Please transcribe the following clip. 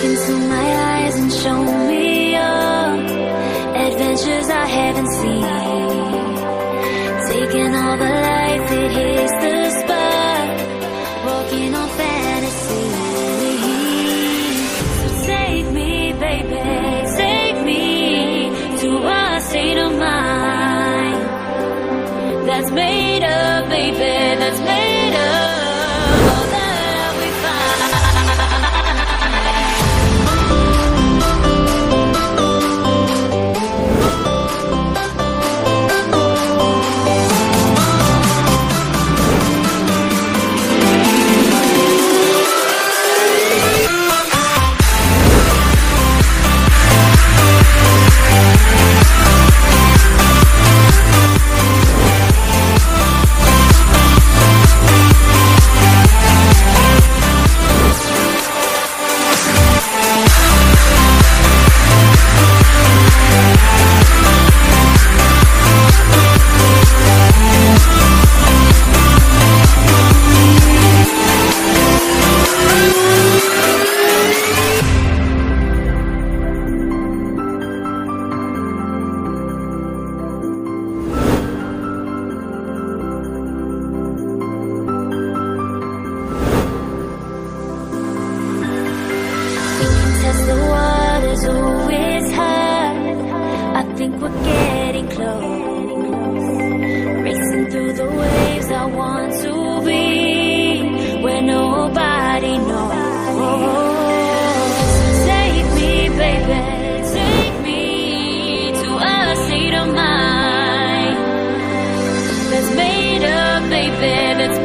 Into my eyes and show me your adventures I haven't seen. Taking all the hits the spot. Walking on fantasy. So take me, baby, take me to a state of mind that's made of, baby, that's made of baby, that's